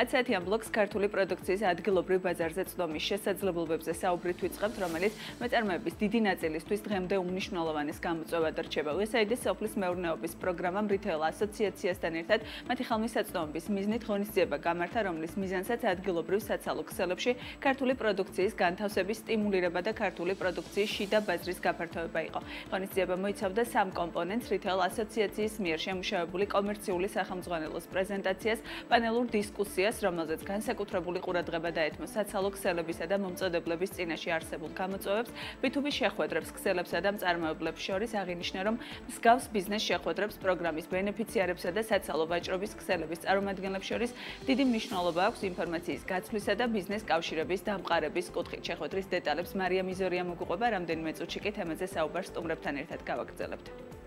10-იან ბლოკს ქართული პროდუქციის ადგილობრივ ბაზარზე წვდომის შესაძლებლობებზე საუბრით ვიწყებთ, რომელიც მეწარმეების დიდი ნაწილისთვის დღემდე უმნიშვნელოვანეს გამოწვევად რჩება. USAID-ის სოფლის მეურნეობის პროგრამამ Retail ასოციაციასთან ერთად მათი ხალმისაწვდომობის მიზნით ღონისძიება გამართა, რომლის მიზანსაც ადგილობრივ საცალო ქსელებში ქართული პროდუქციის განთავსების სტიმულირება და ქართული პროდუქციის შიდა ბაზრის გაფართოება იყო. ღონისძიება მოიცავდა სამ კომპონენტს: Retail ასოციაციის მიერ შემუშავებული კომერციული სახელმძღვანელოს პრეზენტაციას, პანელურ დისკუსიას, რომელზეც განსაკუთრებული ყურადღება დაეთმო საცალო ქსელებისა და მომწოდებლების წინაშე არსებულ გამოწვევებს, B2B შეხვედრებს ქსელებსა და მწარმოებლებს შორის აღინიშნა, რომ მსგავს ბიზნეს შეხვედრებს პროგრამის ბენეფიციარებსა და საცალო ვაჭრობის ქსელების წარმომადგენლებს შორის დიდი მნიშვნელობა აქვს ინფორმაციის გაცვლისა და ბიზნეს კავშირების დამყარების კუთხით. შეხვედრის დეტალებს მარია მიზორია მოგუყვება, რამდენიმე წუთში კი თემაზე საუბარს სტუმრებთან ერთად გავაგრძელებთ.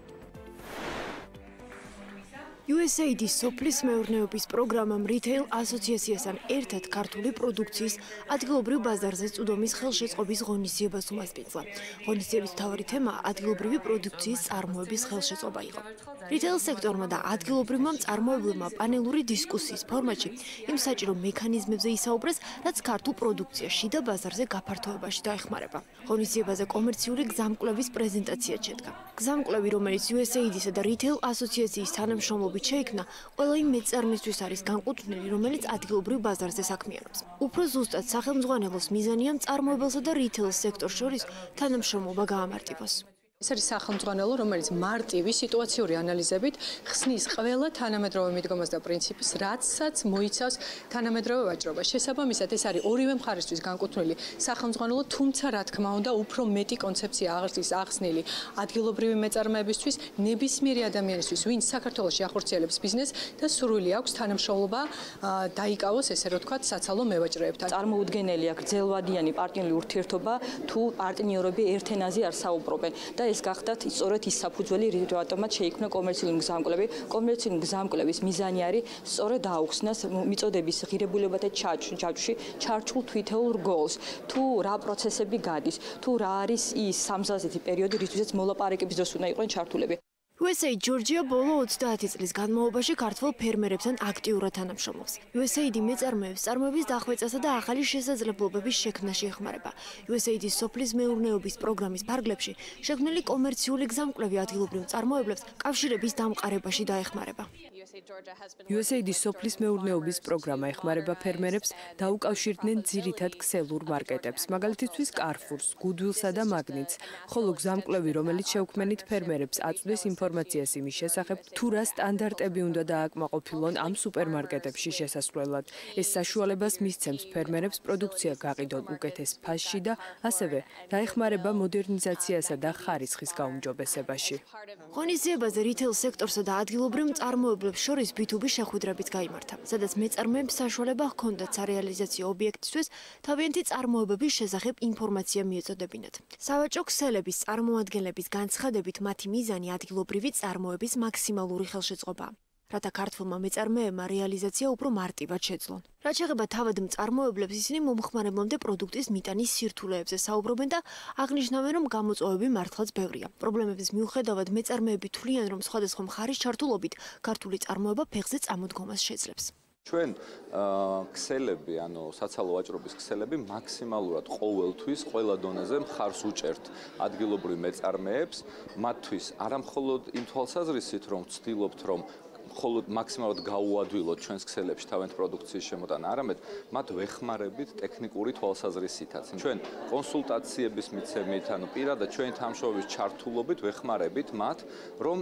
USAID-ის სოფლის მეურნეობის პროგრამამ Retail ასოციაციასთან ერთად ქართული პროდუქციის ადგილობრივ ბაზარზე წვდომის ხელშეწყობის ღონისძიებას უმასპინძლა. ღონისძიების მთავარი თემა ადგილობრივი პროდუქციის წარმოების ხელშეწყობა იყო. Retail სექტორმა და ადგილობრივმა მწარმოებლებმა პანელური დისკუსიის ფორმატში იმ საჭირო მექანიზმებზე ისაუბრეს, რაც ქართულ პროდუქციას შიდა ბაზარზე გაფართოებაში დაეხმარება. ღონისძიებაზე კომერციული გზამკვლევის პრეზენტაცია შედგა. გზამკვლევი, რომელიც USAID-ისა და Retail ასოციაციის თანამშრომლობით მიღწევით შეიქმნა, ყველა იმ მეწარმისთვის არის განკუთვნილი, რომელიც ადგილობრივ ბაზარზე საქმიანობს. უფრო ზუსტად, სახელმძღვანელოს მიზანია მწარმოებელსა და რიტეილ სექტორს შორის თანამშრომლობა გაამარტივოს. ეს არის სახელმძღვანელო, რომელიც მარტივი სიტუაციური ანალიზებით ხსნის ყველა თანამედროვე მიდგომას და პრინციპს, რაცაც მოიცავს თანამედროვე ვაჭრობა. შესაბამისად, ეს არის ორივე მხარისთვის განკუთვნილი სახელმძღვანელო, თუმცა რა თქმა უნდა, უფრო მეტი კონცეფცია აღსის ახსნილი ადგილობრივი მეწარმეებისთვის, ნებისმიერი ადამიანისთვის, ვინც საქართველოს ახორციელებს ბიზნესს და სურვილი აქვს თანამშრომლობა დაიკავოს ესე რომ თქვა საცალო მევაჭრეებთან. წარმოუდგენელი აქვს ძელვადიანი პარტნიორული ურთიერთობა თუ პარტნიორები ერთენაზე არ საუბრობენ და ეს გახდათ სწორედ ის საფუძველი რატომაც შეიქმნა კომერციული გზამკვლევი კომერციული გზამკვლევის მიზანი არის სწორედ აუხსნას მიწოდების ღირებულებათა ჩაჭში ჩარჩულ თვითეულ რგოლს. თუ რა პროცესები გადის თუ რა არის ის სამზაზეთი პერიოდი რითვისაც მოლაპარაკების დროს უნდა იყვნენ ჩართულები USAID ჯორჯია ბოლო 30 წლის განმავლობაში ქართულ ფერმერებთან აქტიურად თანამშრომლობს. USAID მეწარმეებს წარმოების დახვეწასა და ახალი შესაძლებლობების შექმნაში ეხმარება. USAID-ის სოფლის მეურნეობის პროგრამის ფარგლებში შექმნილი კომერციული გზამკვლევი ადგილობრივ წარმოებლებს კავშირების დამყარებაში დაეხმარება. USAID-ის სოფლის მეურნეობის პროგრამა ეხმარება ფერმერებს დაუკავშირდნენ ძირითად ქსელურ მარკეტებს, მაგალითისთვის Carrefour-ს, Goodwill-სა და Magnits, ხოლო გზამკვლევი, რომელიც შეუქმნით ფერმერებს აწვდის ინფორმაციას იმის შესახებ, თუ რა სტანდარტები უნდა დააკმაყოფილონ ამ სუპერმარკეტებში შესასვლელად. ეს საშუალებას მისცემს ფერმერებს პროდუქცია გაყიდონ უკეთეს ფასში და ასევე დაეხმარება მოდერნიზაციასა და ხარისხის გაუმჯობესებაში. ღონისძიებაზე რიტეილ სექტორსა და ადგილობრივ მწარმოებლებს შორის B2B შეხვედრებიც გამართა, სადაც მეწარმეებს საშუალება ჰქონდათ სარეალიზაციო ობიექტისთვის თავიანთი წარმოებების შესახებ ინფორმაცია მიეწოდებინათ. სავაჭრო ქსელების წარმოადგენლების განცხადებით მათი მიზანი ადგილობრივ ადგილობრივი წარმოების მაქსიმალური ხელშეწყობა. რათა ქართულმა მეწარმეებმა რეალიზაცია უფრო მარტივად შეძლონ. რაც შეეხება თავად მწარმოებლებს, ისინი მომხმარებლამდე პროდუქტის მიტანის სირთულეებზე საუბრობენ და აღნიშნავენ, რომ გამოწვევები მართლაც ბევრია. პრობლემების მიუხედავად, მეწარმეები თვლიან, რომ სხვადასხვა მხარის ჩართულობით ქართული წარმოება ფეხზე წამოდგომას შეძლებს. ჩვენ ქსელები, ანუ საცალო ვაჭრობის ქსელები მაქსიმალურად ყოველთვის ყველა დონეზე მხარს უჭერთ ადგილობრივ მეწარმეებს, მათთვის არამხოლოდ იმ თვალსაზრისით, რომ ვცდილობთ, რომ მხოლოდ მაქსიმალურად გაუადვილოთ ჩვენს ქსელებში თავენთ პროდუქციის შემოტანა, არამედ მათ ვეხმარებით ტექნიკური თვალსაზრისითაც. ჩვენ კონსულტაციების მიცემით, ანუ პირადად ჩვენი თანამშრომლობის ჩართულობით ვეხმარებით მათ, რომ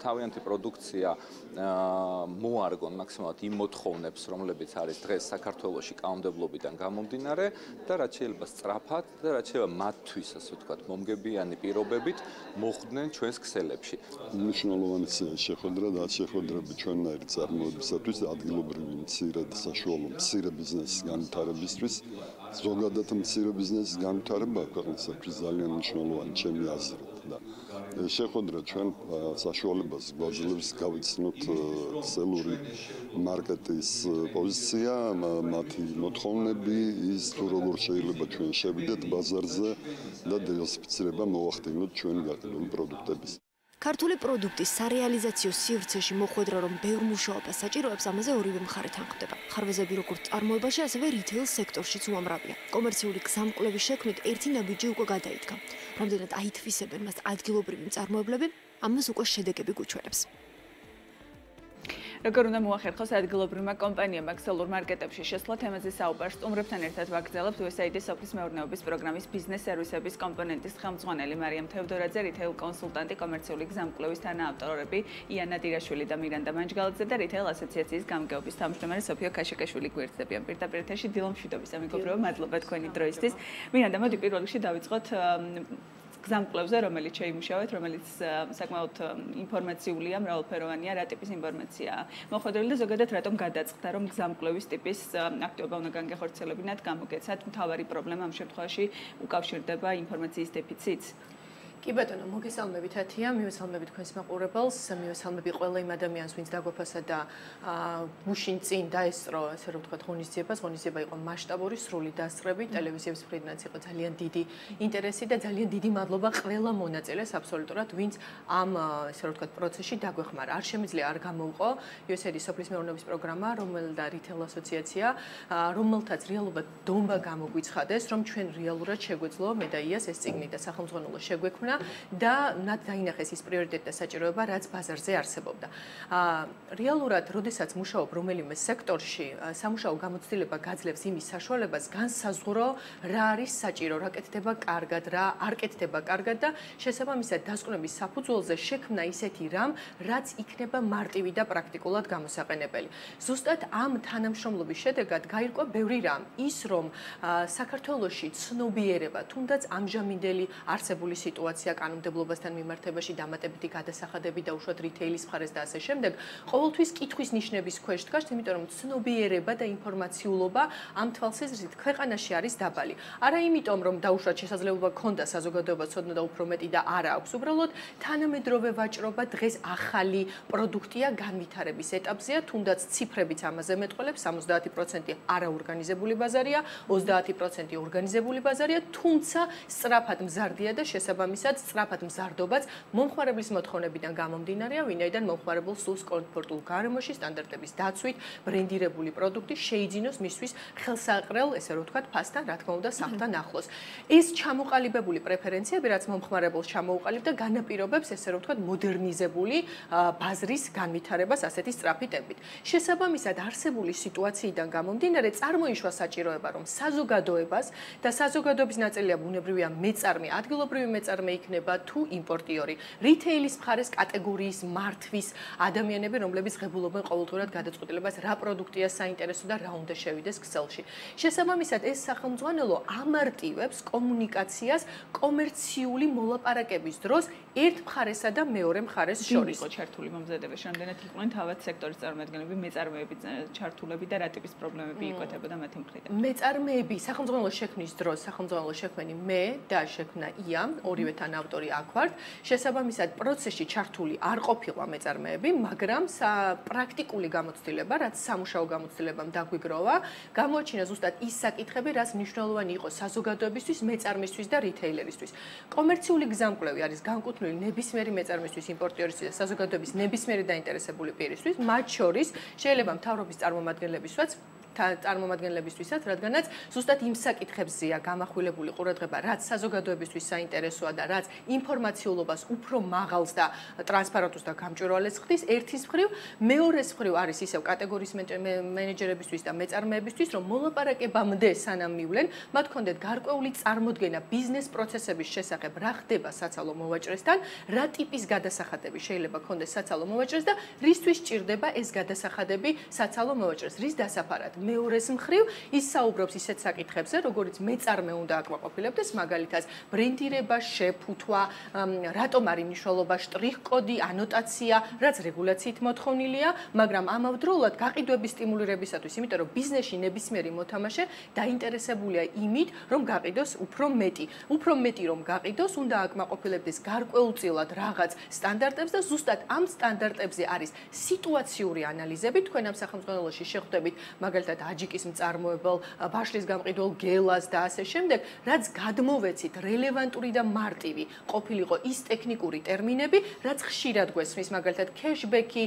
თავიანთი პროდუქცია მოარგონ მაქსიმალურად იმ მოთხოვნებს, რომლებიც არის დღეს საქართველოსში კანონმდებლობიდან გამომდინარე და რაც შეიძლება სწრაფად და რაც შეიძლება მათთვის, ასე ვთქვათ, მომგებიანი პირობებით მოხვდნენ ჩვენს ქსელებში. მნიშვნელოვანი შეხვედრა და შეხვედრები ჩვენნაირი წარმოებისათვის ადგილობრივი მცირე და საშუალო მცირე ბიზნესის განვითარებისთვის ზოგადად მცირე ბიზნესის განვითარება ქვეყნისათვის ძალიან მნიშვნელოვანი ჩემი აზრით და შეხვედრა ჩვენ საშუალებას გვაძლევს გავიცნოთ სელური მარკეტის პოზიცია, მათი მოთხოვნები, ის თუ როგორ შეიძლება ჩვენ შევიდეთ ბაზარზე და დიversiფიცირება მოახდინოთ ჩვენი გაყიდული პროდუქტების ქართული პროდუქტის სარეალიზაციო სივრცეში მოხვედრა რომ ბევრ მუშაობას საჭიროებს ამაზე ორივე მხარე თანხდება. ხარვეზები როგორც წარმოებაში, ასევე რითეილ სექტორშიც უამრავია. კომერციული გზამკვლევის შექმნით ერთი ნაბიჯი უკვე გადაიდგა. რამდენად აითვისებენ მას ადგილობრივი მწარმოებლები, ამას უკვე შედეგები გუჩვენებს. როგორ უნდა მოახერხოს ადგილობრივმა კომპანიებმა ქსელურ მარკეტებში შესვლა თემაზე საუბარს სტუმრებთან ერთად ვაგრძელებთ USAID სოფლის მეურნეობის პროგრამის ბიზნეს სერვისების კომპონენტის ხელმძღვანელი მარიამ თევდორაძე, რითეილ კონსულტანტი, კომერციული გზამკვლევის თანაავტორები იანა დირაშვილი და მირანდა მანჯგალაძე და რითეილ ასოციაციის გამგეობის თავმჯდომარე სოფიო ქაშაკაშვილი გვერდებიან. პირდაპირ ეთერში დილომ მშვიდობის ამიგობრება, მადლობა თქვენი დროისთვის. მირანდა, მოდი პირველ რიგში დავიწყოთ გზამკვლევზე, რომელიც შეიმუშავეთ, რომელიც საკმაოდ ინფორმაციულია, მრავალფეროვანია, რა ტიპის ინფორმაციაა. მოხდრილი და ზოგადად რატომ გადაწყდა, რომ გზამკვლევის ტიპის აქტივობა უნდა განგეხორციელებინათ, გამოგეცათ, მთავარი პრობლემა ამ შემთხვევაში უკავშირდება ინფორმაციის დეფიციტს. კი ბატონო, მოგესალმებით ათია, მივესალმებით თქვენს მაყურებელს, მივესალმები ყველა იმ ადამიანს, ვინც დაგვაფასა და აა მუშინ წინ დაესწრო, ასე რომ ვთქვათ, ღონისძიებას, ღონისძიება იყო მასშტაბური, სრული დასწრებით, ტელევიზიების მხრიდანაც იყო ძალიან დიდი ინტერესი და ძალიან დიდი მადლობა ყველა მონაწილეს აბსოლუტურად, ვინც ამ ასე რომ ვთქვათ, პროცესში დაგვეხმარა. არ შემიძლია არ გამოვყო USAID სოფლის მეურნეობის პროგრამა, რომელ და რითელ ასოციაცია, რომელთაც რეალურად დომბა გამოგვიცხადეს, რომ ჩვენ რეალურად შეგვეძლო მე და იას ეს წიგნი და სახელმძღვანელო შეგვექმნა გაიხსნა და მათ დაინახეს ის პრიორიტეტი და საჭიროება, რაც ბაზარზე არსებობდა. აა რეალურად, როდესაც მუშაობ რომელიმე სექტორში, სამუშაო გამოცდილება გაძლევს იმის საშუალებას, განსაზღვრო რა არის საჭირო, რა კეთდება კარგად, რა არ კეთდება კარგად და შესაბამისად დასკვნების საფუძველზე შექმნა ისეთი რამ, რაც იქნება მარტივი და პრაქტიკულად გამოსაყენებელი. ზუსტად ამ თანამშრომლობის შედეგად გაირკვა ბევრი რამ, ის რომ საქართველოსი ცნობიერება, თუნდაც ამჟამინდელი არსებული სიტუაცია ინფორმაცია კანონმდებლობასთან მიმართებაში დამატებითი გადასახადები და უშუალოდ რიტეილის მხარეს და ასე შემდეგ, ყოველთვის კითხვის ნიშნების ქვეშ დგას, იმიტომ რომ ცნობიერება და ინფორმაციულობა ამ თვალსაზრისით ქვეყანაში არის დაბალი. არა იმიტომ, რომ დაუშვათ შესაძლებლობა ქონდა საზოგადოება ცოდნა და უფრო მეტი და არა აქვს, უბრალოდ თანამედროვე ვაჭრობა დღეს ახალი პროდუქტია განვითარების ეტაპზეა, თუნდაც ციფრებიც ამაზე მეტყოლებს, 70% არაორგანიზებული ბაზარია, 30% ორგანიზებული ბაზარია, თუმცა სწრაფად მზარდია და შესაბამისად რაც სწრაფად მზარდობაც მომხმარებლის მოთხოვნებიდან გამომდინარეა, ვინაიდან მომხმარებელს სულს კომფორტულ გარემოში სტანდარტების დაცვით ბრენდირებული პროდუქტი შეიძინოს მისთვის ხელსაყრელ, ესე რომ ვთქვათ, ფასთან, რა თქმა უნდა, საფთან ახლოს. ეს ჩამოყალიბებული პრეფერენციები, რაც მომხმარებელს ჩამოუყალიბდა, განაპირობებს, ესე რომ ვთქვათ, მოდერნიზებული ბაზრის განვითარებას ასეთი სწრაფი ტემპით. შესაბამისად, არსებული სიტუაციიდან გამომდინარე, წარმოიშვა საჭიროება, რომ საზოგადოებას და საზოგადოების ნაწილია ბუნებრივია მეწარმე, ადგილობრივი მეწარმე იქნება თუ იმპორტიორი. რიტეილის მხარეს კატეგორიის მართვის ადამიანები, რომლებიც ღებულობენ ყოველდღურად გადაწყვეტილებას, რა პროდუქტია საინტერესო და რა უნდა შევიდეს ქსელში. შესაბამისად, ეს სახელმძღვანელო ამარტივებს კომუნიკაციას კომერციული მოლაპარაკების დროს ერთ მხარესა და მეორე მხარეს შორის. იყო ჩართული მომზადებაში, რამდენად იყვნენ თავად სექტორის წარმომადგენლები, მეწარმეები ჩართულები და რა ტიპის პრობლემები იკვეთებოდა მათი მხრიდან? მეწარმეები სახელმძღვანელო შექმნის დროს სახელმძღვანელო შექმენი მე და შექმნა ია, ორივე თან ავტორი აქ ვართ. შესაბამისად, პროცესში ჩართული არ ყოფილა მეწარმეები, მაგრამ პრაქტიკული გამოცდილება, რაც სამუშაო გამოცდილებამ დაგვიგროვა, გამოაჩინა ზუსტად ის საკითხები, რაც მნიშვნელოვანი იყო საზოგადოებისთვის, მეწარმისთვის და რიტეილერისთვის. კომერციული გზამკვლევი არის განკუთვნილი ნებისმიერი მეწარმისთვის, იმპორტიორისთვის და საზოგადოების ნებისმიერი დაინტერესებული პირისთვის, მათ შორის შეიძლება მთავრობის წარმომადგენლებისთვისაც წარმომადგენლებისთვისაც, რადგანაც ზუსტად იმ საკითხებზეა გამახვილებული ყურადღება, რაც საზოგადოებისთვის საინტერესოა და რაც ინფორმაციულობას უფრო მაღალს და ტრანსპარენტულს და გამჭვირვალეს ხდის ერთის მხრივ, მეორეს მხრივ არის ისევ კატეგორიის მენეჯერებისთვის და მეწარმეებისთვის, რომ მოლაპარაკებამდე სანამ მივლენ, მათ კონდეთ გარკვეული წარმოდგენა ბიზნეს პროცესების შესახებ, რა ხდება საცალო მოვაჭრესთან, რა ტიპის გადასახადები შეიძლება კონდეს საცალო მოვაჭრეს და რისთვის ჭირდება ეს გადასახადები საცალო მოვაჭრეს, რის დასაფარად მეორეს მხრივ ის საუბრობს ისეთ საკითხებზე, როგორიც მეწარმე უნდა აკმაყოფილებდეს, მაგალითად, ბრენდირება, შეფუთვა, რატომ არის მნიშვნელობა შტრიხ-კოდი, ანოტაცია, რაც რეგულაციით მოთხოვნილია, მაგრამ ამავდროულად გაყიდვების სტიმულირებისათვის, იმიტომ რომ ბიზნესში ნებისმიერი მოთამაშე დაინტერესებულია იმით, რომ გაყიდოს უფრო მეტი. უფრო მეტი რომ გაყიდოს, უნდა აკმაყოფილებდეს გარკვეულწილად რაღაც სტანდარტებს და ზუსტად ამ სტანდარტებზე არის სიტუაციური ანალიზები, თქვენ ამ სახელმწიფოში შეხვდებით, მაგალითად მაგალითად აჯიკის მწარმოებელ, ბაშლის გამყიდველ გელას და ასე შემდეგ, რაც გადმოვეცით რელევანტური და მარტივი ყოფილიყო ის ტექნიკური ტერმინები, რაც ხშირად გვესმის, მაგალითად cashback-ი,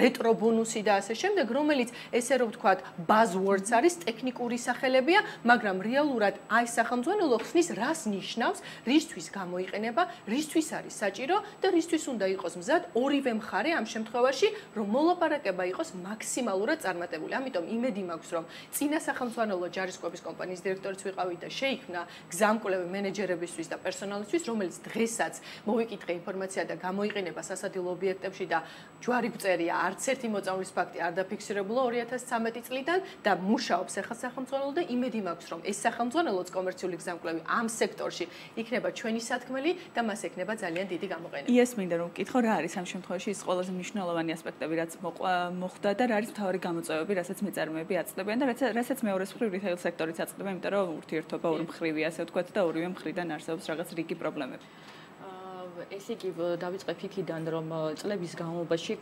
retro bonus-ი და ასე შემდეგ, რომელიც ესე რომ ვთქვათ, buzzwords არის, ტექნიკური სახელებია, მაგრამ რეალურად აი სახელმძღვანელო ხსნის რას ნიშნავს, რისთვის გამოიყენება, რისთვის არის საჭირო და რისთვის უნდა იყოს მზად ორივე მხარე ამ შემთხვევაში, რომ მოლაპარაკება იყოს მაქსიმალურად წარმატებული. ამიტომ იმედი მაქვს, რომ წინა სახელმძღვანელო ჯარისკობის კომპანიის დირექტორიც ვიყავით და შეიქმნა გზამკვლევი მენეჯერებისთვის და პერსონალისთვის, რომელიც დღესაც მოვიკითხე ინფორმაცია და გამოიყენება სასადილო ობიექტებში და ჯვარი გწერია, არც ერთი მოწამვლის ფაქტი არ დაფიქსირებულა 2013 წლიდან და მუშაობს ახალ სახელმძღვანელო და იმედი მაქვს, რომ ეს სახელმძღვანელოც კომერციული გზამკვლევი ამ სექტორში იქნება ჩვენი სათქმელი და მას ექნება ძალიან დიდი გამოყენება. იეს მინდა რომ ვკითხო რა არის ამ შემთხვევაში ის ყველაზე მნიშვნელოვანი ასპექტები, რაც მოხდა და რა არის მთავარი გამოწვევები, რასაც მეწარმეები აწდებიან და რასაც მეორე მხრივ რიტეილ სექტორიც აწდება, იმიტომ რომ ურთიერთობა ორი მხრივია, ასე ვთქვათ და ორივე მხრიდან არსებობს რაღაც რიგი პრობლემები. ესე იგი დავიწყებ იქიდან რომ წლების განმავლობაში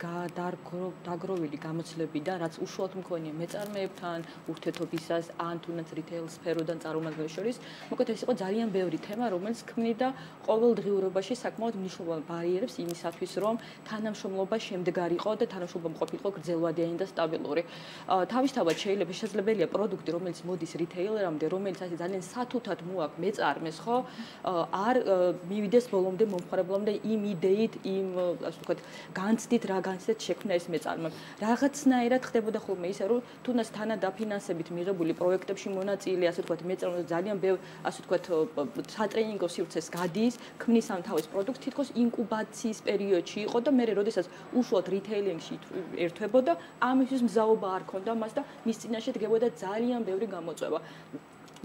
დაგროვილი გამოცდილები და რაც უშუალოდ მქონია მეწარმეებთან ურთიერთობისას ან თუნდაც რიტეილ სფეროდან წარმომადგენლებს შორის მოკლედ ეს იყო ძალიან ბევრი თემა რომელიც ქმნიდა ყოველდღიურობაში საკმაოდ მნიშვნელოვან ბარიერებს იმისათვის რომ თანამშრომლობა შემდგარიყო და თანამშრომლობა ყოფილიყო გრძელვადიანი და სტაბილური. თავისთავად შეიძლება შესაძლებელია პროდუქტი რომელიც მოდის რიტეილერამდე რომელიც ასე ძალიან სათუთად მოაქვს მეწარმეს ხო? არ მივიდეს ბოლომდე მომხმარებლ მომხმარებლობამდე იმ იდეით, იმ ასე ვთქვათ, განცდით რა განცდით შექმნა ეს მეწარმე. რაღაცნაირად ხდებოდა ხოლმე ისე, რომ თუნდაც თანადაფინანსებით მიღებული პროექტებში მონაწილე, ასე ვთქვათ, მეწარმე ძალიან ბევრ ასე ვთქვათ, სატრენინგო სივრცეს გადის, ქმნის ამ თავის პროდუქტს თითქოს ინკუბაციის პერიოდში იყო და მე როდესაც უშუალოდ რიტეილინგში ერთვებოდა, ამისთვის მზაობა არ ქონდა მას და მის წინაშე დგებოდა ძალიან ბევრი გამოწვევა.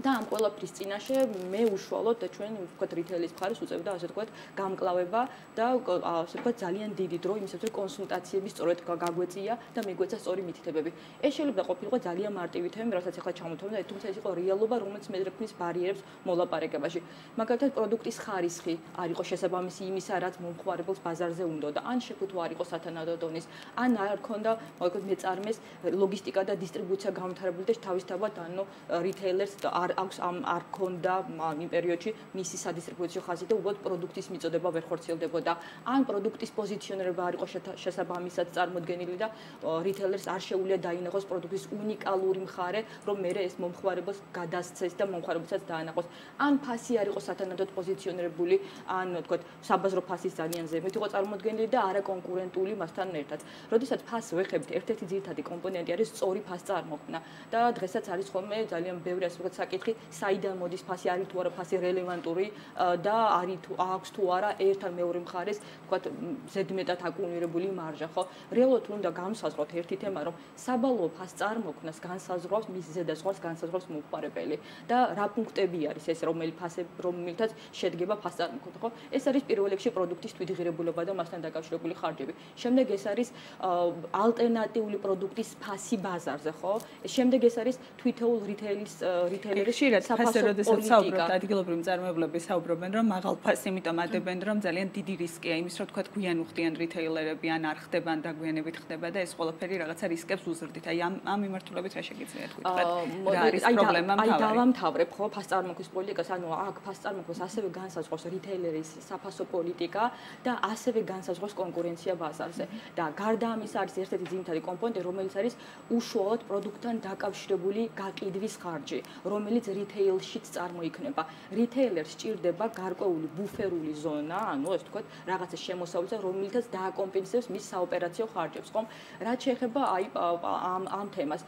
და ამ ყველაფრის წინაშე მე უშუალოდ და ჩვენ ვთქვათ რიტეილის მხარეს უწევდა ასე ვთქვათ გამკლავება და ასე ვთქვათ ძალიან დიდი დრო იმისათვის რომ კონსულტაციები სწორედ გაგვეწია და მიგვეცა სწორი მითითებები. ეს შეიძლება ყოფილიყო ძალიან მარტივი თემა, რასაც ახლა ჩამოთვლდა, თუმცა ეს იყო რეალობა, რომელიც მედრექნის ბარიერებს მოლაპარაკებაში. მაგალითად პროდუქტის ხარისხი არ იყო შესაბამისი იმისა, რაც მომხმარებელს ბაზარზე უნდა და ან შეფუთვა არ იყო სათანადო დონის, ან არ ქონდა მაგალითად მეწარმეს ლოგისტიკა და დისტრიბუცია განვითარებული და თავისთავად ანუ რიტეილერს არ აქვს ამ არ ქონდა იმ პერიოდში მისი სადისტრიბუციო ხაზი და უბრალოდ პროდუქტის მიწოდება ვერ ხორციელდებოდა. ან პროდუქტის პოზიციონირება არ იყო შესაბამისად წარმოქმნილი და რიტეილერს არ შეუძლია დაინახოს პროდუქტის უნიკალური მხარე, რომ მე ეს მომხმარებელს გადასცეს და მომხმარებელსაც დაანახოს. ან ფასი არ იყო სათანადოდ პოზიციონირებული, ან თქო, საბაზრო ფასის ძალიან ზემოთ იყო წარმოქმნილი და არაკონკურენტული მასთან ერთად. როდესაც ფასს ვეხებთ, ერთ-ერთი ძირითადი კომპონენტი არის სწორი ფას წარმოქმნა და დღესაც არის ხოლმე ძალიან ბევრი ასე ვთქვათ საკითხი საიდან მოდის ფასი, არის თუ არა ფასი რელევანტური და არის თუ აქვს თუ არა ერთ ან მეორე მხარეს, თქვა ზედმეტად აკუმულირებული მარჟა, ხო? რეალურად უნდა გამსაზღვროთ ერთი თემა, რომ საბალოო ფას წარმოქმნას განსაზღვრავს მის ზედაზღვას განსაზღვრავს მომხმარებელი და რა პუნქტები არის ეს რომელი ფასები რომელთაც შედგება ფას წარმოქმნა, ხო? ეს არის პირველ რიგში პროდუქტის თვითღირებულობა და მასთან დაკავშირებული ხარჯები. შემდეგ ეს არის ალტერნატიული პროდუქტის ფასი ბაზარზე, ხო? შემდეგ ეს არის თვითოულ რიტეილის რიტეილერის ხშირად ფასზე როდესაც საუბრობთ ადგილობრივი მწარმოებლები საუბრობენ რომ მაღალ ფასი იმიტომ ადებენ რომ ძალიან დიდი რისკია იმის რომ თქვა გვიან უხდიან რიტეილერები ან არ ხდებან და გვიანებით ხდება და ეს ყველაფერი რაღაცა რისკებს უზრდით. აი ამ ამ მიმართულებით რა შეგიძლიათ გითხრათ? რა არის პრობლემა მთავარი? აი დავამთავრებ ხო ფასწარმოქვის პოლიტიკას ანუ აქ ფასწარმოქვის ასევე განსაზღვროს რიტეილერის საფასო პოლიტიკა და ასევე განსაზღვროს კონკურენცია ბაზარზე. და გარდა ამისა არის ერთ-ერთი ძირითადი კომპონენტი რომელიც არის უშუალოდ პროდუქტთან დაკავშირებული გაყიდვის ხარჯი რომელიც რომელიც რიტეილშიც წარმოიქმნება. რიტეილერს სჭირდება გარკვეული ბუფერული ზონა, ანუ ეს თქვა რაღაცა შემოსავლა, რომელთაც დააკომპენსებს მის საოპერაციო ხარჯებს, ხომ? რაც შეეხება აი ამ ამ თემას,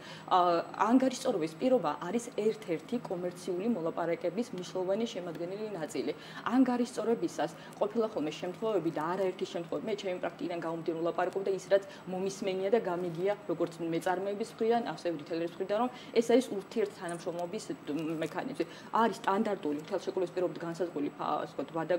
ანგარიშწორების პირობა არის ერთ-ერთი კომერციული მოლაპარაკების მნიშვნელოვანი შემადგენელი ნაწილი. ანგარიშწორებისას ყოფილა ხოლმე შემთხვევები და არაერთი შემთხვევა, მე ჩემი პრაქტიკიდან გამომდინარე ლაპარაკობ და ის რაც მომისმენია და გამიგია, როგორც მეწარმეების მხრიდან, ასევე რიტეილერის მხრიდან, რომ ეს არის ურთიერთ თანამშრომლობის მექანიზმი. არის სტანდარტული თელშეკრულების პირობთ განსაზღვრული ასე ვთქვათ ვადა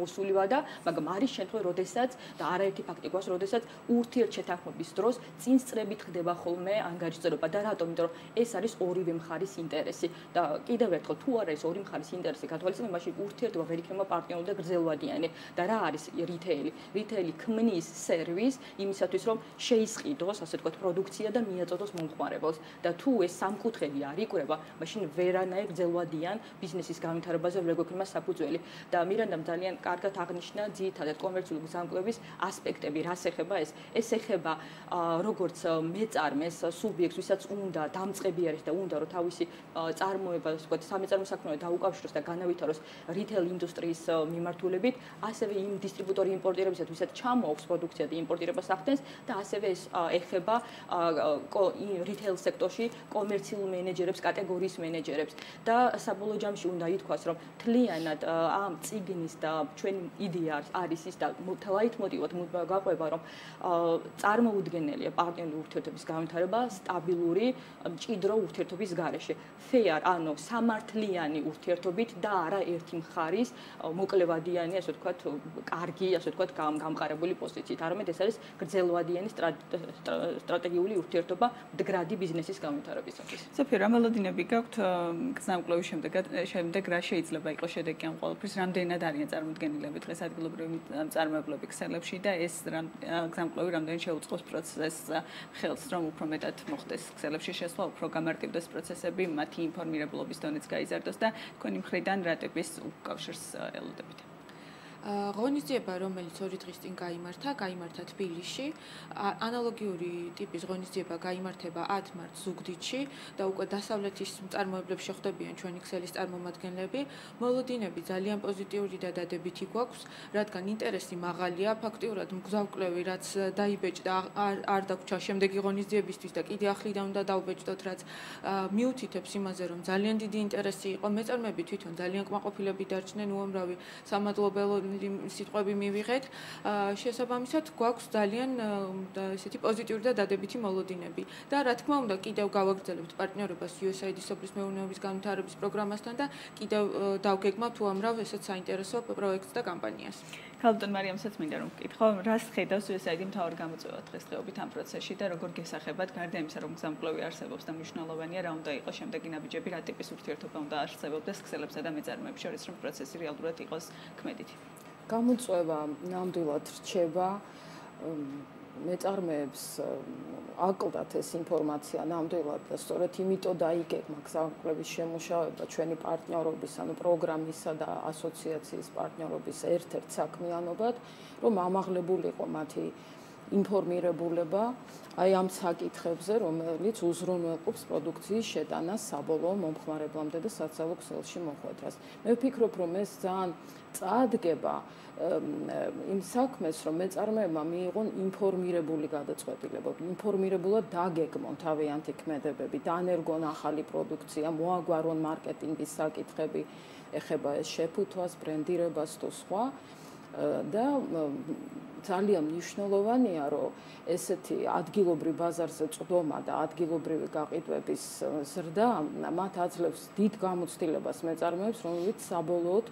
მოსული ვადა, მაგრამ არის შემთხვევა, როდესაც და არაერთი ფაქტი გვაქვს, როდესაც ურთიერთშეთანხმების დროს წინსწრებით ხდება ხოლმე ანგარიშწერობა და რატომ? იმიტომ რომ ეს არის ორივე მხარის ინტერესი და კიდევ ერთხელ თუ არ არის ორი მხარის ინტერესი გათვალისწინებაში, მაშინ ურთიერთობა ვერ იქნება პარტნიორული და გრძელვადიანი. და რა არის რიტეილი? რიტეილი ქმნის სერვის იმისათვის, რომ შეისყიდოს, ასე ვთქვათ, პროდუქცია და მიაწოდოს მომხმარებელს და თუ ეს სამკუთხედი არ იკვრება, მაშინ ვერანაირ გრძელვადიან ბიზნესის განვითარებაზე ვერ გვექნება საფუძველი. და მირანდამ ძალიან კარგად აღნიშნა ძირითადად კომერციული გზამკვლევის ასპექტები, რას ეხება ეს? ეს ეხება როგორც მეწარმეს სუბიექტს, ვისაც უნდა დამწყები არის და უნდა რომ თავისი წარმოება, ასე ვთქვათ, სამეწარმო საქმეა დაუკავშიროს და განავითაროს რიტეილ ინდუსტრიის მიმართულებით, ასევე იმ დისტრიბუტორი იმპორტირებისაც, ვისაც ჩამოაქვს პროდუქცია და იმპორტირებას ახდენს და ასევე ეს ეხება რიტეილ სექტორში კომერციულ მენეჯერებს, კატეგორიის მენეჯერებს და საბოლოო ჯამში უნდა ითქვას, რომ თლიანად ამ ციგნის და ჩვენი იდეა არის ის და თლაით მოტივად გაყვება, რომ წარმოუდგენელია პარტნიორული ურთიერთობის განვითარება სტაბილური, მჭიდრო ურთიერთობის გარეშე. fair, ანუ სამართლიანი ურთიერთობით და არა ერთი მხარის მოკლევადიანი, ასე ვთქვათ, კარგი, ასე ვთქვათ, გამყარებული პოზიციით. არამედ ეს არის გრძელვადიანი სტრატეგიული ურთიერთობა მდგრადი ბიზნესის განვითარებისათვის. სოფია, რა მელოდინები გაქვთ გზამკვლევის შემდეგ შემდეგ რა შეიძლება იყოს შედეგი ამ ყოველფრის რამდენად არიან წარმოდგენილები დღეს ადგილობრივი წარმოებლები ქსელებში და ეს გზამკვლევი რამდენად შეუწყობს პროცესს ხელს რომ უფრო მეტად მოხდეს ქსელებში შესვლა, უფრო გამარტივდეს პროცესები, მათი ინფორმირებულობის დონეც გაიზარდოს და თქვენი მხრიდან რა ტიპის უკავშირს ელოდებთ? ღონისძიება, რომელიც 2 დღის წინ გამართა, გამართა თბილისში. ანალოგიური ტიპის ღონისძიება გამართება 10 მარტს ზუგდიდში და უკვე დასავლეთის წარმოებლებს შეხვდებიან ჩვენი ქსელის წარმომადგენლები. მოლოდინები ძალიან პოზიტიური და დადებითი გვაქვს, რადგან ინტერესი მაღალია, ფაქტიურად მგზავრკლევი, რაც დაიბეჭდა არ დაგვრჩა შემდეგი ღონისძიებისთვის და კიდე ახლიდან უნდა დაუბეჭდოთ, რაც მიუთითებს იმაზე, რომ ძალიან დიდი ინტერესი იყო. მეწარმეები თვითონ ძალიან კმაყოფილები დარჩნენ უამრავი სამადლობელო სიტყვები მივიღეთ. შესაბამისად, გვაქვს ძალიან ესეთი პოზიტიური და დადებითი მოლოდინები. და რა თქმა უნდა, კიდევ გავაგრძელებთ პარტნიორობას USAID-ის სოფლის მეურნეობის განვითარების პროგრამასთან და კიდევ დავგეგმავთ უამრავ ესეთ საინტერესო პროექტს და კამპანიას. ქალბატონ მარიამსაც მინდა რომ ვკითხო, რას ხედავს USAID-ი მთავარ გამოწვევად დღესდღეობით ამ პროცესში და როგორ გესახებათ გარდა იმისა, რომ გზამკვლევი არსებობს და მნიშვნელოვანია, რა უნდა იყოს შემდეგი ნაბიჯები, რა ტიპის ურთიერთობა უნდა არსებობდეს ქსელებსა და მეწარმეებს შორის, რომ პროცესი რეალურად იყოს ქმედითი. გამოწვევა ნამდვილად რჩება მეწარმეებს აკლდათ ეს ინფორმაცია ნამდვილად და სწორედ იმიტომ დაიგეგმა გზავნების შემუშავება ჩვენი პარტნიორობის ანუ პროგრამისა და ასოციაციის პარტნიორობის ერთ-ერთ საქმიანობად რომ ამაღლებულიყო მათი ინფორმირებულება აი ამ საკითხებზე, რომელიც უზრუნველყოფს პროდუქციის შეტანას საბოლოო მომხმარებლამდე და საცალო ქსელში მოხვედრას. მე ვფიქრობ, რომ ეს ძალიან წაადგება იმ საქმეს, რომ მეწარმეებმა მიიღონ ინფორმირებული გადაწყვეტილება, ინფორმირებულად დაგეგმონ თავიანთი ქმედებები, დანერგონ ახალი პროდუქცია, მოაგვარონ მარკეტინგის საკითხები, ეხება ეს შეფუთვას, ბრენდირებას თუ სხვა და ძალიან მნიშვნელოვანია, რომ ესეთი ადგილობრივ ბაზარზე წვდომა და ადგილობრივი გაყიდვების ზრდა მათ აძლევს დიდ გამოცდილებას მეწარმეებს, რომელიც საბოლოოდ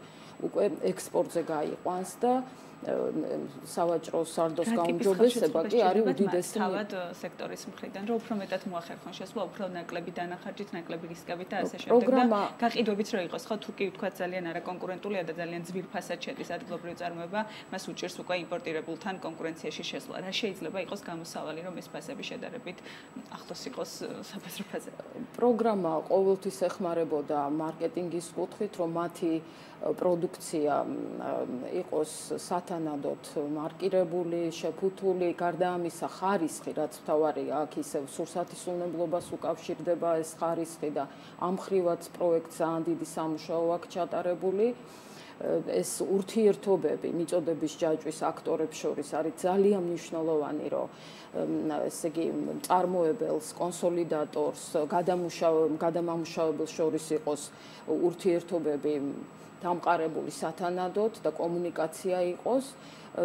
უკვე ექსპორტზე გაიყვანს და სავაჭრო სარდოს გაუმჯობესება კი არის უდიდესი თავად სექტორის მხრიდან, რომ უფრო მეტად მოახერხონ შესვლა, უფრო ნაკლები დანახარჯით, ნაკლები რისკებით და ასე შემდეგ და გაყიდვებიც რო იყოს, ხო, თუ კი ვთქვა ძალიან არაკონკურენტულია და ძალიან ძვირფასად შედის ადგილობრივი წარმოება, მას უჭირს უკვე იმპორტირებულთან კონკურენციაში შესვლა. რა შეიძლება იყოს გამოსავალი, რომ ეს ფასები შედარებით ახლოს იყოს საფასრო ფასზე? პროგრამა ყოველთვის ეხმარებოდა მარკეტინგის კუთხით, რომ მათი პროდუქცია იყოს სათანადოდ მარკირებული, შეფუთული, გარდა ამისა ხარისხი, რაც თავარია აქ ისევ სურსათისუნებლობას უკავშირდება ეს ხარისხი და ამხრივაც პროექტს ძალიან დიდი სამუშაო აქვს ჩატარებული. ეს ურთიერთობები მიწოდების ჯაჭვის აქტორებს შორის არის ძალიან მნიშვნელოვანი, რომ ესე იგი წარმოებელს, კონსოლიდატორს, გადამუშავებელს, გადამამუშავებელს შორის იყოს ურთიერთობები დამყარებული სათანადოდ და კომუნიკაცია იყოს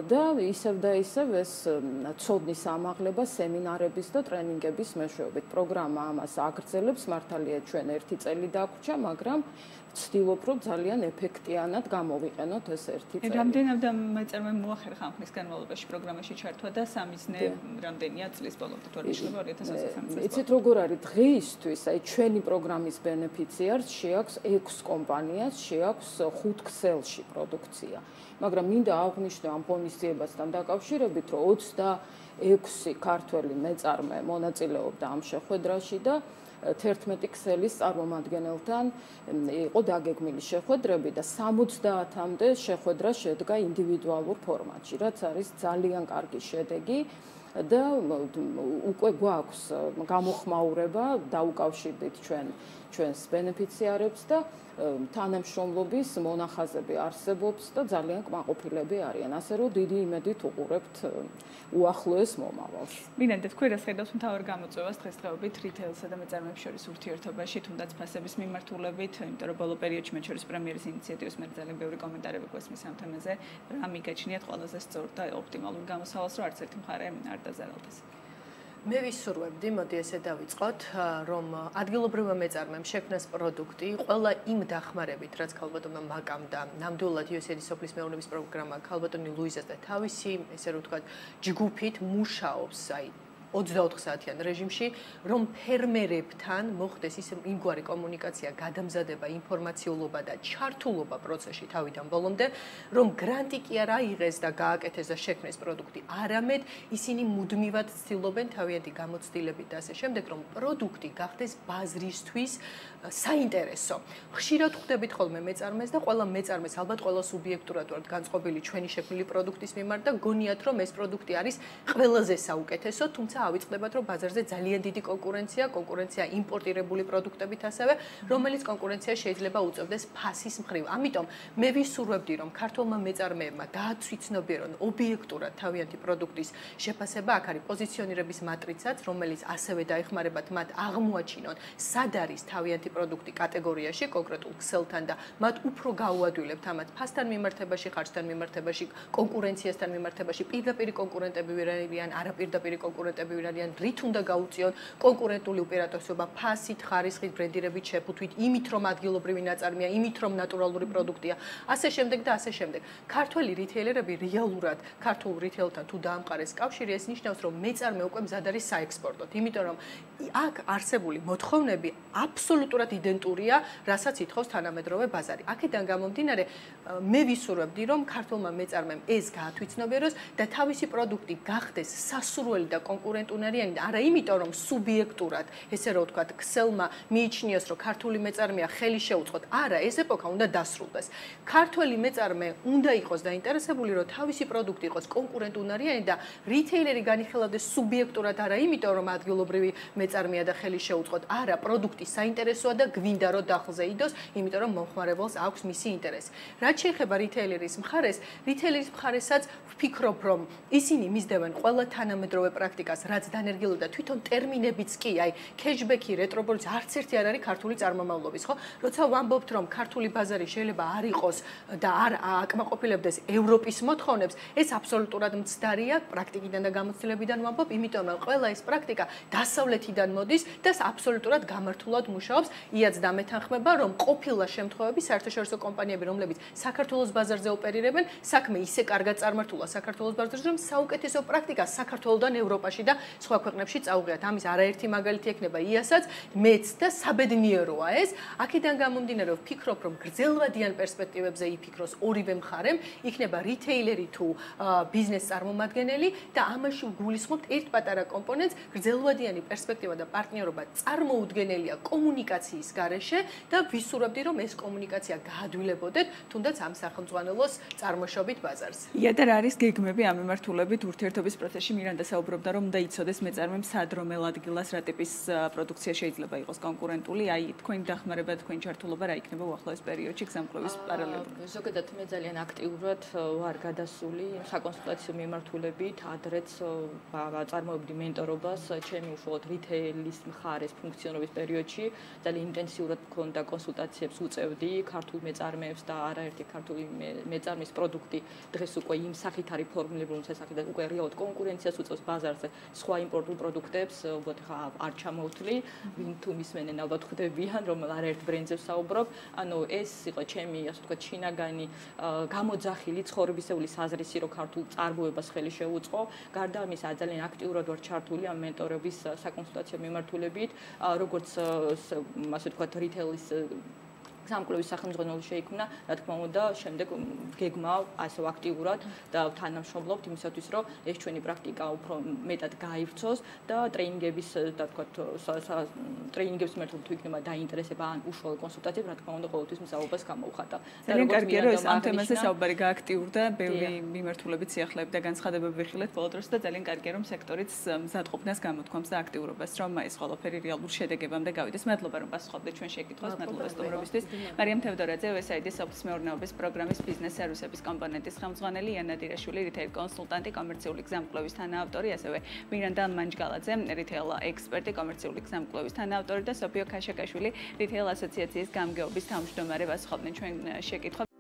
და ისევ და ისევ ეს ცოდნის ამაღლება სემინარების და ტრენინგების მეშვეობით. პროგრამა ამას აგრძელებს. მართალია ჩვენ ერთი წელი დაგვჭა მაგრამ ვცდილობ რომ ძალიან ეფექტიანად გამოვიყენოთ ეს ერთი წელი. რამდენად მეწერმე მოახერხა ხნის განმავლობაში პროგრამაში ჩართვა და სამიზნე რამდენია წლის ბოლომდე თუ არ შეიძლება 2023 წელს. იცით როგორ არის დღეისთვის აი ჩვენი პროგრამის ბენეფიციარს შეაქვს 6 კომპანიას, შეაქვს 5 ქსელში პროდუქცია. მაგრამ მინდა აღვნიშნო ამ ღონისძიებასთან დაკავშირებით, რომ 26 ქართველი მეწარმე მონაწილეობდა ამ შეხვედრაში და 11 ქსელის წარმომადგენელთან იყო დაგეგმილი შეხვედრები და 70-მდე შეხვედრა შედგა ინდივიდუალურ ფორმატში, რაც არის ძალიან კარგი შედეგი. და უკვე გვაქვს გამოხმაურება დაუკავშირდით ჩვენ ჩვენს ბენეფიციარებს და თანამშრომლობის მონახაზები არსებობს და ძალიან კმაყოფილები არიან. ასე რომ დიდი იმედით უყურებთ უახლოეს მომავალს. მინდა თქვი რა ხედავს მთავარ გამოწვევას დღესდღეობით რიტეილსა და მეწარმეებს შორის ურთიერთობაში, თუნდაც ფასების მიმართულებით, იმიტომ რომ ბოლო პერიოდში მე შორის პრემიერის ინიციატივის მე ძალიან ბევრი კომენტარები გვესმის ამ თემაზე, რა მიგაჩნიათ ყველაზე სწორ და ოპტიმალურ გამოსავალს, რომ არც ერთი მხარე არ დაზარალდეს. მე ვისურვებდი, მოდი ესე დავიწყოთ, რომ ადგილობრივმა მეწარმემ შექმნას პროდუქტი ყველა იმ დახმარებით, რაც ქალბატონმა მაკამ და ნამდვილად USAID-ის სოფლის მეურნეობის პროგრამა ქალბატონი ლუიზას და თავისი, ესე რომ ვთქვათ, ჯგუფით მუშაობს, აი 24 საათიან რეჟიმში, რომ ფერმერებთან მოხდეს ის იმგვარი კომუნიკაცია, გადამზადება, ინფორმაციულობა და ჩართულობა პროცესში თავიდან ბოლომდე, რომ გრანტი კი არ აიღეს და გააკეთეს და შექმნეს პროდუქტი, არამედ ისინი მუდმივად ცდილობენ თავიანთი გამოცდილებით და ასე შემდეგ, რომ პროდუქტი გახდეს ბაზრისთვის საინტერესო. ხშირად ხვდებით ხოლმე მეწარმეს და ყველა მეწარმეს ალბათ ყველა სუბიექტურად ვართ განწყობილი ჩვენი შექმნილი პროდუქტის მიმართ და გონიათ რომ ეს პროდუქტი არის ყველაზე საუკეთესო, თუმცა ავიწყდებათ რომ ბაზარზე ძალიან დიდი კონკურენცია, კონკურენცია იმპორტირებული პროდუქტებით ასევე, რომელიც კონკურენცია შეიძლება უწევდეს ფასის მხრივ. ამიტომ მე ვისურვებდი რომ ქართულმა მეწარმეებმა დააცვიცნობიერონ ობიექტურად თავიანთი პროდუქტის შეფასება, აქ არის პოზიციონირების მატრიცაც, რომელიც ასევე დაეხმარებათ მათ აღმოაჩინონ სად არის თავიანთი პროდუქტი კატეგორიაში, კონკრეტულ ქსელთან და მათ უფრო გაუადვილებთ ამათ ფასთან მიმართებაში, ხარჯთან მიმართებაში, კონკურენციასთან მიმართებაში, პირდაპირ კონკურენტები ვერ არიან, არაპირდაპირ კონკურენტები ვერ არიან, რით უნდა გაუწიონ კონკურენტული უპირატესობა ფასით, ხარისხით, ბრენდირებით, შეფუთვით, იმით რომ ადგილობრივი ნაწარმია, იმით რომ ნატურალური პროდუქტია, ასე შემდეგ და ასე შემდეგ. ქართველი რიტეილერები რეალურად ქართულ რიტეილთან თუ დაამყარეს კავშირი, ეს ნიშნავს, რომ მეწარმე უკვე მზად არის საექსპორტოდ, იმიტომ რომ აქ არსებული მოთხოვნები აბსოლუტურად იდენტურია, რასაც ითხოვს თანამედროვე ბაზარი. აქედან გამომდინარე, მე ვისურვებდი, რომ ქართულმა მეწარმემ ეს გაათვიცნობიეროს და თავისი პროდუქტი გახდეს სასურველი და კონკურენტუნარიანი, არა იმიტომ, რომ სუბიექტურად, ესე რომ ვთქვათ, ქსელმა მიიჩნიოს, რომ ქართული მეწარმეა ხელი შეუწყოთ. არა, ეს ეპოქა უნდა დასრულდეს. ქართველი მეწარმე უნდა იყოს დაინტერესებული, რომ თავისი პროდუქტი იყოს კონკურენტუნარიანი და რიტეილერი განიხილავდეს სუბიექტურად, არა იმიტომ, რომ ადგილობრივი მეწარმეა და ხელი შეუწყოთ. არა, პროდუქტი საინტერესოა და გვინდა რომ დახლზე იდოს, იმიტომ რომ მომხმარებელს აქვს მისი ინტერესი. რაც შეეხება რიტეილერის მხარეს, რიტეილერის მხარესაც ვფიქრობ, რომ ისინი მისდევენ ყველა თანამედროვე პრაქტიკას, რაც დანერგილოდა თვითონ ტერმინებიც კი, აი, კეშბექი, რეტროპოლიც არც ერთი არ არის ქართული წარმომავლობის, ხო? როცა ვამბობთ, რომ ქართული ბაზარი შეიძლება არ იყოს და არ აკმაყოფილებდეს ევროპის მოთხოვნებს, ეს აბსოლუტურად მცდარია პრაქტიკიდან და გამოცდილებიდან ვამბობ, იმიტომ რომ ყველა ეს პრაქტიკა დასავლეთიდან მოდის და აბსოლუტურად გამართულად მუშაობს. იაც დამეთანხმება, რომ ყოფილა შემთხვევები საერთაშორისო კომპანიები, რომლებიც საქართველოს ბაზარზე ოპერირებენ, საქმე ისე კარგად წარმართულა საქართველოს ბაზარზე, რომ საუკეთესო პრაქტიკა საქართველოსდან ევროპაში და სხვა ქვეყნებში წაუღიათ. ამის არაერთი მაგალითი ექნება იასაც, მეც და საბედნიეროა ეს. აქედან გამომდინარე, ვფიქრობ, რომ გრძელვადიან პერსპექტივებზე იფიქროს ორივე მხარემ, იქნება რიტეილერი თუ ბიზნეს წარმომადგენელი და ამაში გულისხმობთ ერთ პატარა კომპონენტს, გრძელვადიანი პერსპექტივა და პარტნიორობა წარმოუდგენელია კომუნიკაციის გარეშე და ვისურვებდი რომ ეს კომუნიკაცია გაადვილებოდეთ თუნდაც ამ სახელმწიფოს წარმოშობით ბაზარზე. ია და რა არის გეგმები ამ მიმართულებით ურთიერთობის პროცესში მირანდა საუბრობდა რომ უნდა იცოდეს მეწარმემ სად რომელ ადგილას რა ტიპის პროდუქცია შეიძლება იყოს კონკურენტული, აი თქვენი დახმარება, თქვენი ჩართულობა რა იქნება უახლოეს პერიოდში გზამკვლევის პარალელურად. ზოგადად მე ძალიან აქტიურად ვარ გადასული საკონსულტაციო მიმართულებით, ადრეც წარმოებდი მენტორობას ჩემი უშუალოდ რიტეილის მხარეს ფუნქციონირების პერიოდში, ძალიან ინტენსიურად მქონდა კონსულტაციებს უწევდი ქართულ მეწარმეებს და არაერთი ქართული მეწარმის პროდუქტი დღეს უკვე იმ სახით არის ფორმულირებული, შესაძლოა უკვე რეალურად კონკურენციას უწევს ბაზარზე სხვა იმპორტულ პროდუქტებს, უბრალოდ ხა არ ჩამოვთვლი, ვინ თუ მისმენენ ალბათ ხვდებიან, რომ არაერთ ბრენდზე ვსაუბრობ. ანუ ეს იყო ჩემი, ასე ვთქვათ, ჩინაგანი გამოძახილი ცხოვრებისეული საზრისი, რომ ქართულ წარმოებას ხელი შეუწყო. გარდა ამისა, ძალიან აქტიურად ვარ ჩართული ამ მენტორების საკონსულტაციო მიმართულებით, როგორც ასე ვთქვათ, რიტეილის სამკვლევის სახელმძღვანელო შეიქმნა, რა თქმა უნდა, შემდეგ გეგმა ასე აქტიურად და თანამშრომლობთ იმისათვის, რომ ეს ჩვენი პრაქტიკა უფრო მეტად გაივრცოს და ტრეინინგების და თქვა ტრეინინგების მეთოდ თუ იქნება დაინტერესება ან უშუალო კონსულტაციები, რა თქმა უნდა, ყოველთვის მსაუბარს გამოუხატა. ძალიან კარგია, რომ ეს ამ თემაზე საუბარი გააქტიურდა, ბევრი მიმართულებით სიახლეები და განცხადებები ვიხილეთ ბოლო დროს და ძალიან კარგია, რომ სექტორიც მზადყოფნას გამოთქვამს და აქტიურობას, რომ ეს ყველაფერი რეალურ შედეგებამდე გავიდეს. მადლობა, რომ პასუხობდით ჩვენ შეკითხვას, მადლობა სტუმრობისთვის. მარიამ თევდორაძე USAID-ის სოფლის მეურნეობის პროგრამის ბიზნეს სერვისების კომპონენტის ხელმძღვანელი, იანა დირაშვილი რიტეილ კონსულტანტი, კომერციული გზამკვლევის თანაავტორი, ასევე მირანდა მანჯგალაძე, რიტეილ ექსპერტი, კომერციული გზამკვლევის თანაავტორი და სოფიო ქაშაკაშვილი, რიტეილ ასოციაციის გამგეობის თავმჯდომარე, ვასხობდნენ ჩვენ შეკითხვა